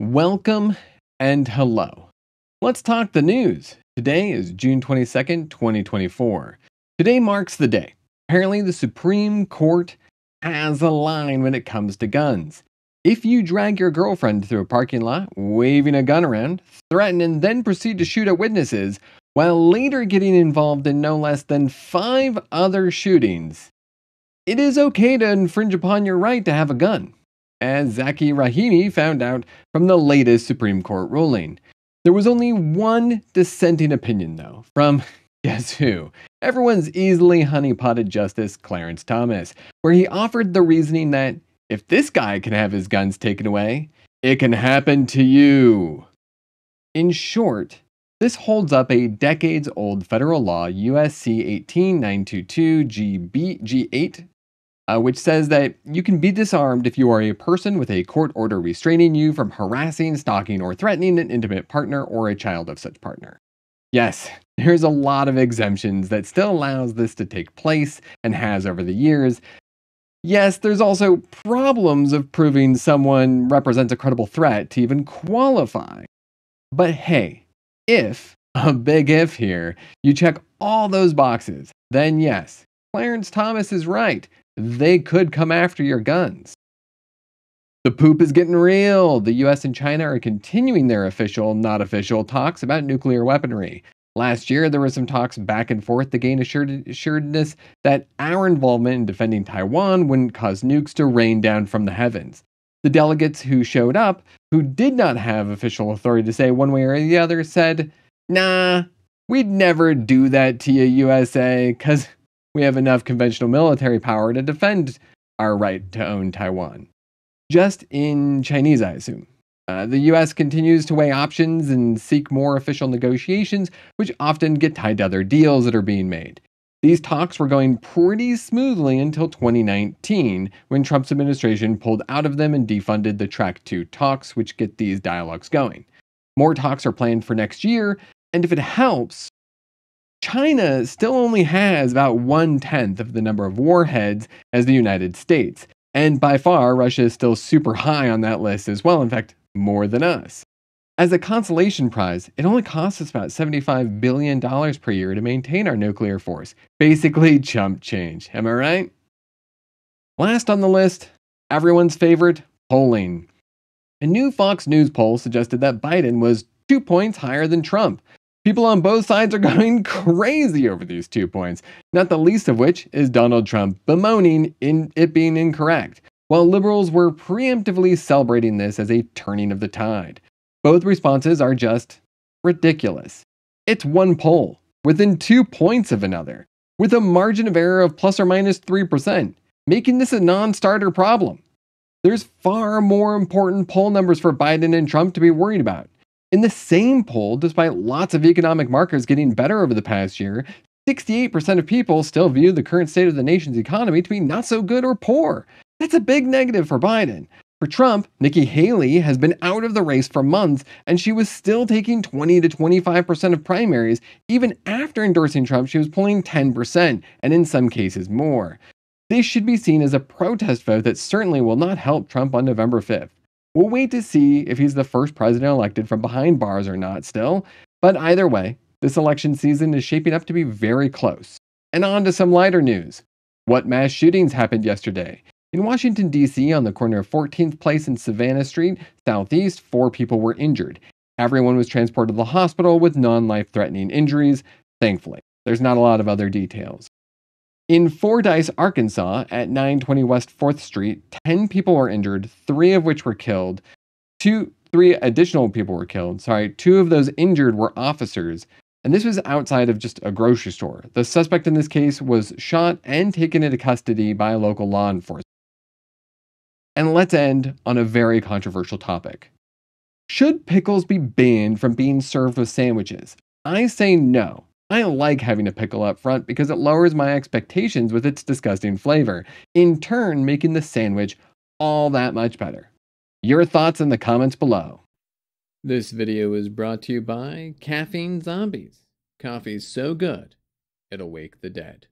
Welcome and hello. Let's talk the news. Today is June 22nd, 2024. Today marks the day. Apparently, the Supreme Court has a line when it comes to guns. If you drag your girlfriend through a parking lot, waving a gun around, threaten, and then proceed to shoot at witnesses, while later getting involved in no less than five other shootings, it is okay to infringe upon your right to have a gun as Zackey Rahimi found out from the latest Supreme Court ruling. There was only one dissenting opinion, though, from guess who? Everyone's easily honeypotted Justice Clarence Thomas, where he offered the reasoning that if this guy can have his guns taken away, it can happen to you. In short, this holds up a decades old federal law, USC 18922 GB G8 uh, which says that you can be disarmed if you are a person with a court order restraining you from harassing, stalking, or threatening an intimate partner or a child of such partner. Yes, there's a lot of exemptions that still allows this to take place and has over the years. Yes, there's also problems of proving someone represents a credible threat to even qualify. But hey, if, a big if here, you check all those boxes, then yes, Clarence Thomas is right they could come after your guns. The poop is getting real. The US and China are continuing their official, not official talks about nuclear weaponry. Last year, there were some talks back and forth to gain assured- assuredness that our involvement in defending Taiwan wouldn't cause nukes to rain down from the heavens. The delegates who showed up, who did not have official authority to say one way or the other, said, Nah, we'd never do that to you, USA, because we have enough conventional military power to defend our right to own Taiwan. Just in Chinese, I assume. Uh, the US continues to weigh options and seek more official negotiations, which often get tied to other deals that are being made. These talks were going pretty smoothly until 2019, when Trump's administration pulled out of them and defunded the Track 2 talks, which get these dialogues going. More talks are planned for next year, and if it helps, China still only has about one tenth of the number of warheads as the United States. And by far, Russia is still super high on that list as well, in fact, more than us. As a consolation prize, it only costs us about $75 billion per year to maintain our nuclear force. Basically, chump change. Am I right? Last on the list, everyone's favorite polling. A new Fox News poll suggested that Biden was two points higher than Trump, People on both sides are going crazy over these two points, not the least of which is Donald Trump bemoaning in it being incorrect, while liberals were preemptively celebrating this as a turning of the tide. Both responses are just ridiculous. It's one poll, within two points of another, with a margin of error of plus or minus 3%, making this a non starter problem. There's far more important poll numbers for Biden and Trump to be worried about. In the same poll, despite lots of economic markers getting better over the past year, 68% of people still view the current state of the nation's economy to be not so good or poor. That's a big negative for Biden. For Trump, Nikki Haley has been out of the race for months, and she was still taking 20 to 25% of primaries. Even after endorsing Trump, she was pulling 10%, and in some cases more. This should be seen as a protest vote that certainly will not help Trump on November 5th. We'll wait to see if he's the first president elected from behind bars or not still, but either way, this election season is shaping up to be very close. And on to some lighter news. What mass shootings happened yesterday? In Washington, D.C., on the corner of 14th Place and Savannah Street, Southeast, four people were injured. Everyone was transported to the hospital with non life threatening injuries, thankfully. There's not a lot of other details. In Fordyce, Arkansas, at 920 West 4th Street, 10 people were injured, three of which were killed. Two, three additional people were killed. Sorry, two of those injured were officers. And this was outside of just a grocery store. The suspect in this case was shot and taken into custody by local law enforcement. And let's end on a very controversial topic. Should pickles be banned from being served with sandwiches? I say no. I like having a pickle up front because it lowers my expectations with its disgusting flavor, in turn, making the sandwich all that much better. Your thoughts in the comments below. This video is brought to you by Caffeine Zombies. Coffee's so good, it'll wake the dead.